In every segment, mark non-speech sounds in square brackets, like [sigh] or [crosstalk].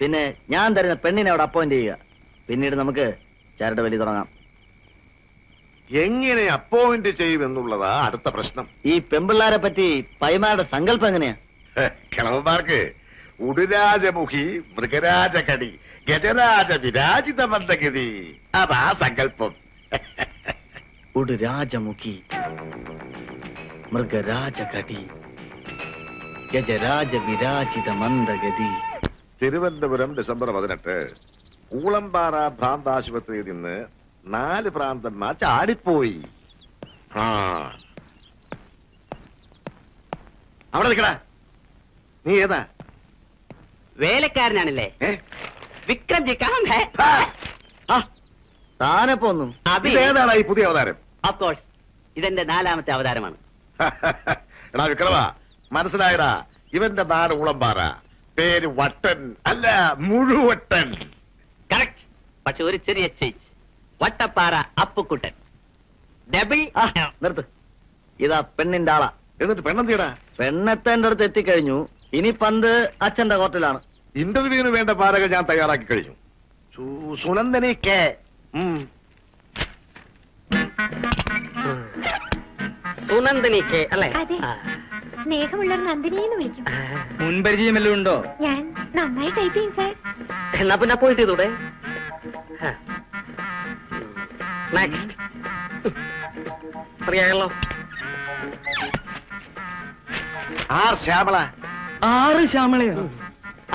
പിന്നെ ഞാൻ തരുന്ന പെണ്ണിനെ അവിടെ അപ്പോയിന്റ് ചെയ്യുക. പിന്നീട് നമുക്ക് ചരട് വലി തുടങ്ങാം. എങ്ങനെ അപ്പോയിന്റ് ചെയ്യും എന്നുള്ളതാ അടുത്ത പ്രശ്നം. ഈ പെമ്പിള്ളാരെ പറ്റി പൈമാരുടെ സങ്കല്പം എങ്ങനെയാ? കിളവന്മാർക്ക് ഉടുരാജമുഖി മൃഗരാജകടി ഗജരാജ വിരാജിത മന്ദഗതി അതാ സങ്കല്പം. ഉടുരാജമുഖി മൃഗരാജകടി ഗജരാജ വിരാജിത മന്ദഗതി തിരുവനന്തപുരം ഡിസംബർ പതിനെട്ട്. കൂളമ്പാറ ഭ്രാന്ത് ആശുപത്രിയിൽ നിന്ന് നാല് ഭ്രാന്തന്മാർ ചാടിപ്പോയി ആ. അവിടെ നിൽക്കടാ. നീ ഏതാ? വേലക്കാരനാണല്ലേ? ഏ? വിക്രം ജി കാം ഹേ താനെപ്പോ ഒന്നും. അഭി ഇതേതാടാ ഈ പുതിയ അവതാരം? ഓഫ് കോഴ്സ് ഇതെന്റെ നാലാമത്തെ അവതാരമാണ്. [laughs] എടാ വിക്രമ മനസ്സിലായടാ. ഇവന്റെ നാട് ഊളംപാറ പേര് വട്ടൻ അല്ല മുഴുവട്ടൻ. കറക്റ്റ് പക്ഷെ ഒരു ചെറിയ ചേഞ്ച് വട്ടപ്പാറ അപ്പുക്കുട്ടൻ. ഡബിൾ നിർത്ത്. ഇതാ പെണ്ണിന്റെ ആളാ. എന്നിട്ട് പെണ്ണെന്തിയടാ പെണ്ണെത്തേന്റെ അടുത്ത് എത്തിക്കഴിഞ്ഞു. ഇനി പന്ത് അച്ഛന്റെ കോർട്ടിലാണ്. ഇന്റർവ്യൂവിന് വേണ്ട പാരകൾ ഞാൻ തയ്യാറാക്കി കഴിഞ്ഞു. സുനന്ദനി കെ. സുനന്ദനി കെ അല്ലേ. സ്നേഹമുള്ളവർ നന്ദിനി എന്ന് വിളിക്കും എല്ലാം ഉണ്ടോ? ഞാൻ നന്നായി ടൈപ്പ് ചെയ്യും സാർ. എന്നാ പിന്നെ പോയിട്ട് ചെയ്തൂടെ? നെക്സ്റ്റ് അറിയാമല്ലോ ആർ ശ്യാമള. ആറ് ശ്യാമളയോ?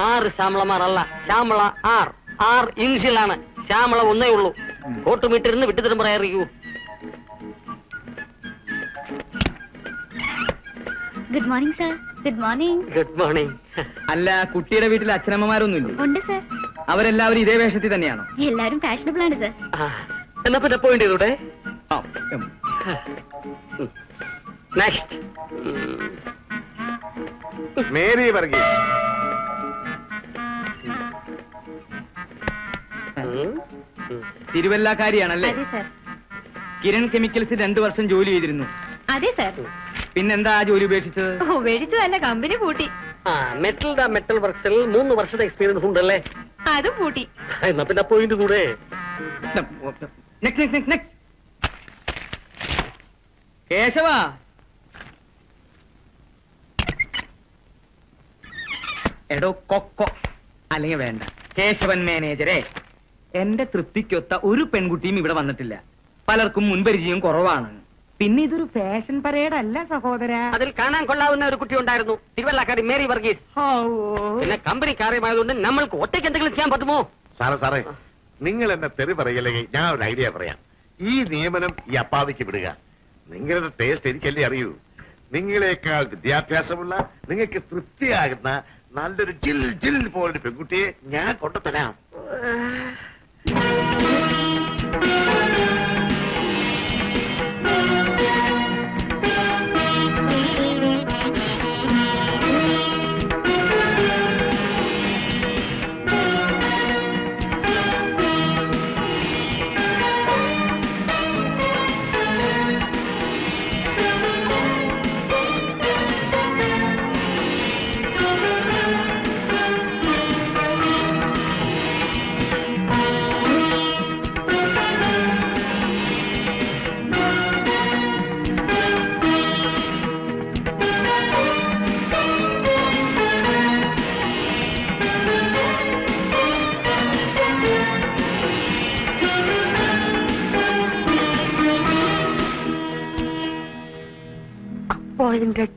ആറ് ശ്യാമളമാരല്ല ശ്യാമള ആർ. ആർ ഇൻഷിലാണ് ശ്യാമള ഒന്നേ ഉള്ളൂ. ഓട്ടുമിട്ടിരുന്ന് വിട്ടുതരും പറയാറിയൂ good morning sir good morning good morning അല്ല കുട്ടിയുടെ വീട്ടിൽ അച്ഛനമ്മമാരൊന്നുമില്ലേ. ഉണ്ട് സർ അവരെല്ലാവരും ഇതേ വേഷത്തിൽ തന്നെയാണോ? എല്ലാരും ഫാഷനബിൾ ആണ് സർ എന്നാ പിന്നെ പോയിന്റ് ചെയ്തൂടെ? ആ, നെക്സ്റ്റ് മേരി വർഗീസ്. തിരുവല്ലാക്കാരിയാണല്ലേ? അതെ സാർ കിരൺ കെമിക്കൽസിൽ രണ്ടു വർഷം ജോലി ചെയ്തിരുന്നു. അതെ സാർ പിന്നെന്താ ജോലി ഉപേക്ഷിച്ചത്? ഉപേക്ഷിച്ചതല്ല കമ്പനി പൂട്ടി. ആ മെറ്റൽ മെറ്റൽ വർക്സിൽ മൂന്ന് വർഷത്തെ എക്സ്പീരിയൻസ് ഉണ്ടല്ലേ? അതും പൂട്ടി. എന്നാ പിന്നെ പോയിന്റ് കൂടെ. Keshava next next Keshava. എടോ കൊക്കോ അല്ലെങ്കിൽ വേണ്ട. കേശവൻ മാനേജരെ എന്റെ തൃപ്തിക്കൊത്ത ഒരു പെൺകുട്ടിയും ഇവിടെ വന്നിട്ടില്ല. പലർക്കും മുൻപരിചയം കുറവാണ്. പിന്നെ ഇതൊരു ഫാഷൻ പരേഡ് അല്ല സഹോദര. അതിൽ കാണാൻ കൊള്ളാവുന്ന ഒരു കുട്ടി ഉണ്ടായിരുന്നു. തിരുവല്ലക്കാരി മേരി വർഗീസ് പിന്നെ കമ്പനി കാര്യമായതുകൊണ്ട് നമ്മൾക്ക് ഒറ്റയ്ക്ക് എന്തെങ്കിലും ചെയ്യാൻ പറ്റുമോ? സാറേ സാറേ നിങ്ങൾ എന്നെ തെറി പറയില്ലെങ്കിൽ ഞാൻ ഒരു ഐഡിയ പറയാം. ഈ നിയമനം ഈ അപ്പാവിക്ക് വിടുക. നിങ്ങളുടെ ടേസ്റ്റ് എനിക്കല്ലേ അറിയൂ. നിങ്ങളെക്കാൾ വിദ്യാഭ്യാസമുള്ള നിങ്ങൾക്ക് തൃപ്തിയാകുന്ന നല്ലൊരു ജിൽ ജിൽ പോലൊരു പെൺകുട്ടിയെ ഞാൻ കൊണ്ടുതരാം അപ്പോയിന്റ്